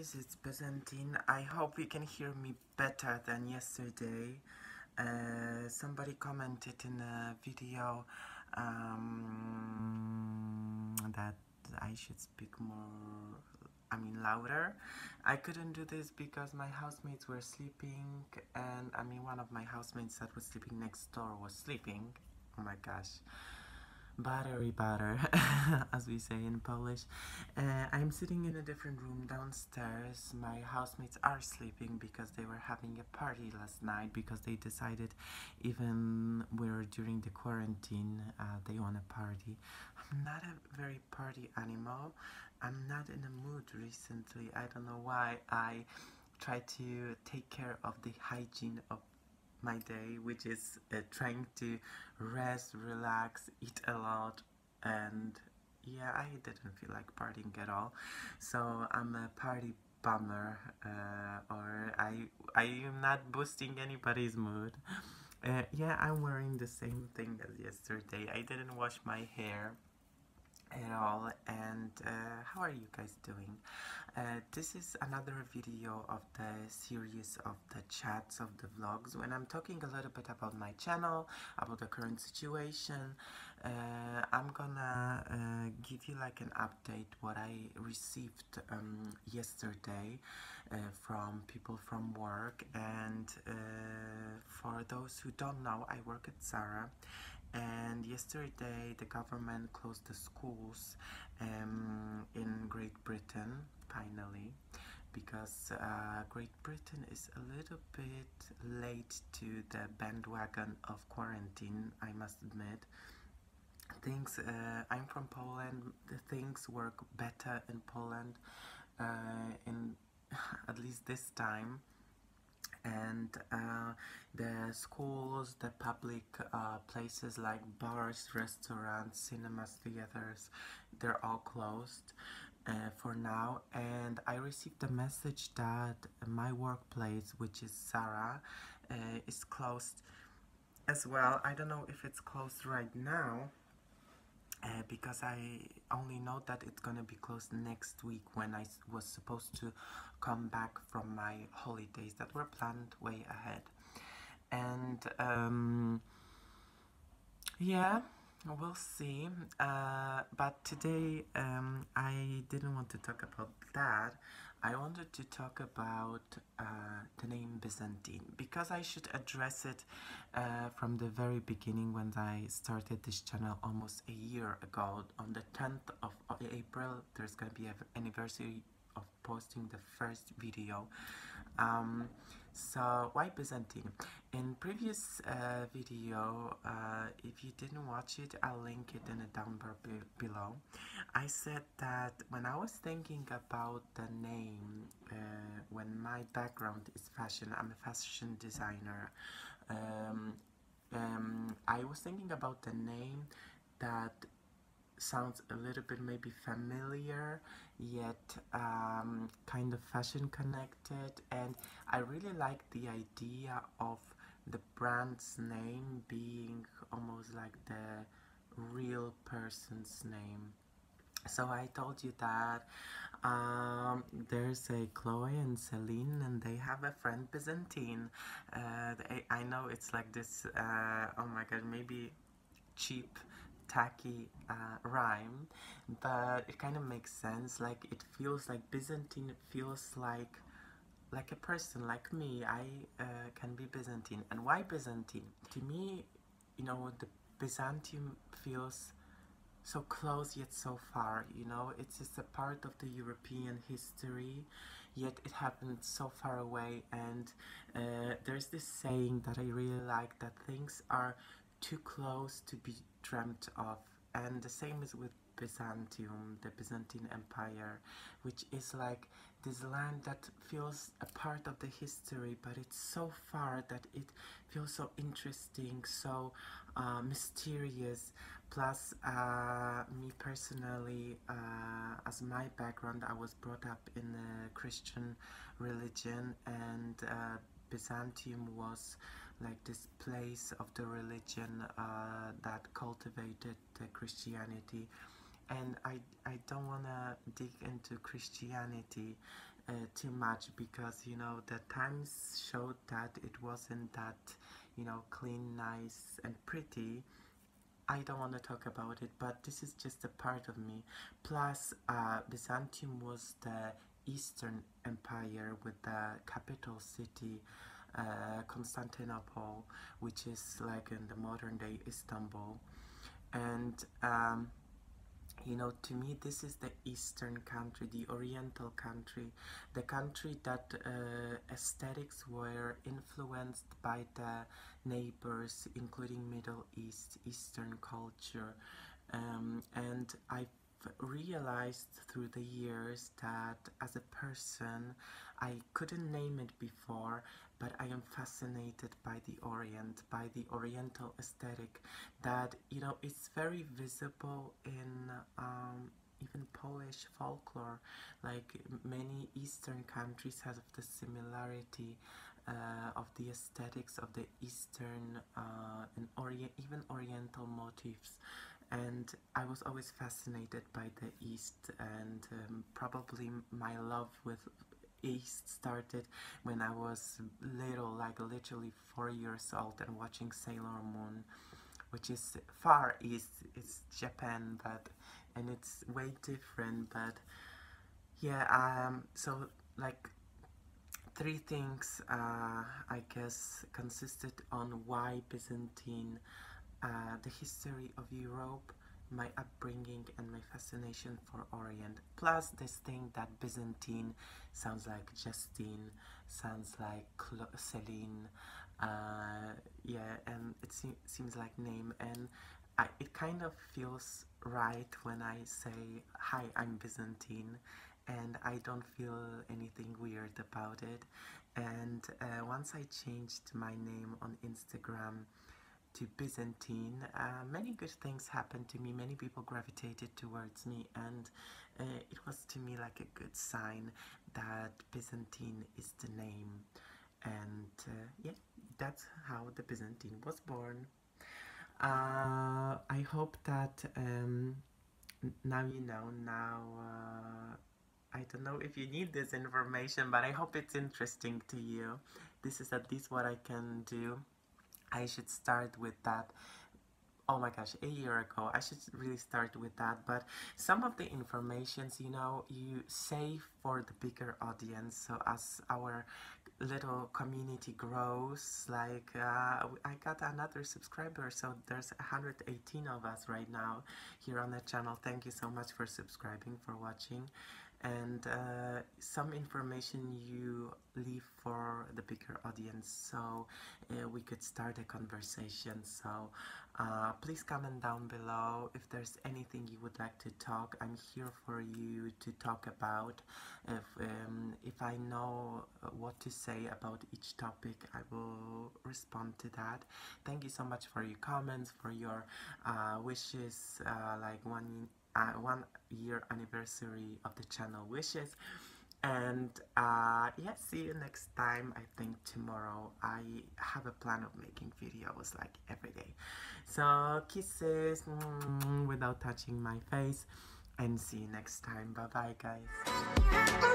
guys, it's Byzantine. I hope you can hear me better than yesterday. Uh, somebody commented in a video um, that I should speak more, I mean louder. I couldn't do this because my housemates were sleeping and I mean one of my housemates that was sleeping next door was sleeping. Oh my gosh battery batter as we say in Polish. Uh, I'm sitting in a different room downstairs. My housemates are sleeping because they were having a party last night because they decided even we're during the quarantine uh, they want a party. I'm not a very party animal. I'm not in the mood recently. I don't know why I try to take care of the hygiene of my day, which is uh, trying to rest, relax, eat a lot, and yeah, I didn't feel like partying at all. So I'm a party bummer, uh, or I I am not boosting anybody's mood. Uh, yeah, I'm wearing the same thing as yesterday. I didn't wash my hair at all and uh, how are you guys doing? Uh, this is another video of the series of the chats of the vlogs when I'm talking a little bit about my channel about the current situation. Uh, I'm gonna uh, give you like an update what I received um, yesterday uh, from people from work and uh, for those who don't know I work at Zara and yesterday the government closed the schools um, in Great Britain finally because uh, Great Britain is a little bit late to the bandwagon of quarantine I must admit. Things uh, I'm from Poland. The things work better in Poland uh, in at least this time and uh, the schools, the public uh, places like bars, restaurants, cinemas, theaters, they're all closed uh, for now. And I received a message that my workplace, which is Zara, uh, is closed as well. I don't know if it's closed right now uh, because I only know that it's gonna be closed next week when I was supposed to come back from my holidays that were planned way ahead. And um, yeah, we'll see. Uh, but today um, I didn't want to talk about that. I wanted to talk about uh, the name Byzantine because I should address it uh, from the very beginning when I started this channel almost a year ago. On the 10th of April, there's gonna be an anniversary of posting the first video. Um, so why Byzantine? In previous uh, video, uh, if you didn't watch it, I'll link it in the down bar below. I said that when I was thinking about the name, uh, when my background is fashion, I'm a fashion designer. Um, um, I was thinking about the name that sounds a little bit maybe familiar yet um, kind of fashion connected. And I really like the idea of the brand's name being almost like the real person's name. So I told you that um, there's a Chloe and Celine and they have a friend Byzantine. Uh, they, I know it's like this uh, oh my god maybe cheap tacky uh, rhyme, but it kind of makes sense. Like it feels like Byzantine It feels like like a person like me. I uh, can be Byzantine, and why Byzantine? To me, you know, the Byzantium feels so close yet so far. You know, it's just a part of the European history. Yet it happened so far away, and uh, there's this saying that I really like that things are too close to be dreamt of and the same is with Byzantium, the Byzantine Empire, which is like this land that feels a part of the history, but it's so far that it feels so interesting, so uh, mysterious. Plus, uh, me personally, uh, as my background, I was brought up in a Christian religion, and uh, Byzantium was like this place of the religion uh, that cultivated Christianity. And I, I don't want to dig into Christianity uh, too much because you know the times showed that it wasn't that you know clean nice and pretty. I don't want to talk about it but this is just a part of me. Plus uh, Byzantium was the Eastern Empire with the capital city uh, Constantinople which is like in the modern day Istanbul. And um, you know to me this is the eastern country the oriental country the country that uh, aesthetics were influenced by the neighbors including middle east eastern culture. Um, and I've realized through the years that as a person I couldn't name it before but I am fascinated by the Orient by the Oriental aesthetic that you know it's very visible in um, even Polish folklore. Like many Eastern countries have the similarity uh, of the aesthetics of the Eastern uh, and Orient even Oriental motifs. And I was always fascinated by the East and um, probably my love with East started when I was little like literally four years old and watching Sailor Moon which is far east it's Japan but and it's way different but yeah um so like three things uh, I guess consisted on why Byzantine uh, the history of Europe, my upbringing, and my fascination for Orient. Plus, this thing that Byzantine sounds like Justine, sounds like Celine, uh, yeah, and it se seems like name, and I, it kind of feels right when I say, Hi, I'm Byzantine, and I don't feel anything weird about it. And uh, once I changed my name on Instagram, to Byzantine, uh, many good things happened to me. Many people gravitated towards me, and uh, it was to me like a good sign that Byzantine is the name. And uh, yeah, that's how the Byzantine was born. Uh, I hope that um, now you know. Now uh, I don't know if you need this information, but I hope it's interesting to you. This is at least what I can do. I should start with that. Oh my gosh a year ago i should really start with that. But some of the informations you know you save for the bigger audience. So as our little community grows like uh, i got another subscriber. So there's 118 of us right now here on the channel. Thank you so much for subscribing for watching and uh, some information you leave for the bigger audience so uh, we could start a conversation. So uh, please comment down below if there's anything you would like to talk. I'm here for you to talk about. If, um, if I know what to say about each topic I will respond to that. Thank you so much for your comments for your uh, wishes uh, like one uh, one year anniversary of the channel wishes. And uh, yeah see you next time I think tomorrow. I have a plan of making videos like every day. So kisses without touching my face. And see you next time. Bye bye guys